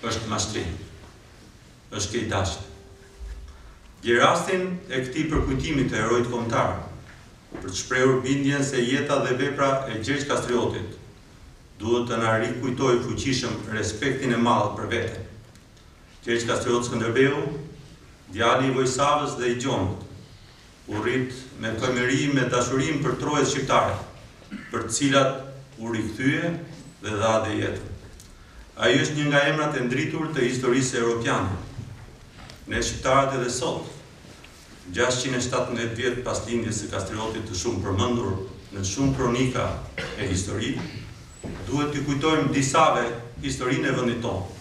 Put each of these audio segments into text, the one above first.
Është me rëndësi të gjej rastin e këtij përkujtimi të heroit kombëtar, për të shprehur bindjen se jeta dhe vepra e Gjergj Kastriotit duhet të na rikujtojë fuqishëm respektin e madh për veten. Gjergj Kastriot Skënderbeu, djali i Vojsavës dhe i Gjonit. U rrit që fëmijëri me dashurinë për trojet shqiptare, për të cilat u rikthye dhe dha dhe jetën. Ai është një nga emrat e ndritur të historisë europiane. Ne shqiptarët edhe sot, gjashtëqind e shtatëmbëdhjetë vjet pas lindjes së Kastriotit të shumë përmendur në shumë kronika e histori, duhet t'i kujtojmë disave historinë e vendit tonë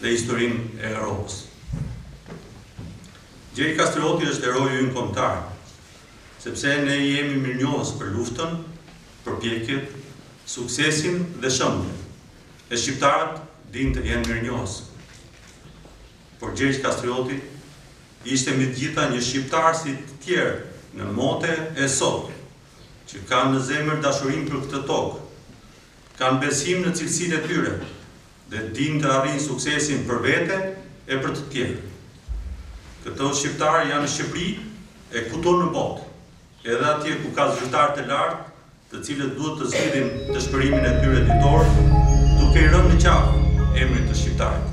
dhe historinë e Europës. Gjergj Kastrioti është heroi ynë kombëtar, sepse ne i jemi mirënjohës për luftën, përpjekjet, suksesin dhe shembullin. E shqiptarët dinë të jenë mirënjohës. Por Gjergj Kastrioti ishte mbi të gjitha një shqiptar si të tjerë në mote e sot, që kanë në zemër dashurinë për këtë tokë, kanë besim në cilësitë e tyre. dhe dinë të arrijnë suksesin për vete e për të tjerë. Këto shqiptarë janë në Shqipëri e kudo në botë, edhe atje ku ka zyrtarë të lartë, të cilët duhet të zgjidhin dëshpërimin e tyre ditor, duke i rënë në qafë emrit të shqiptarit.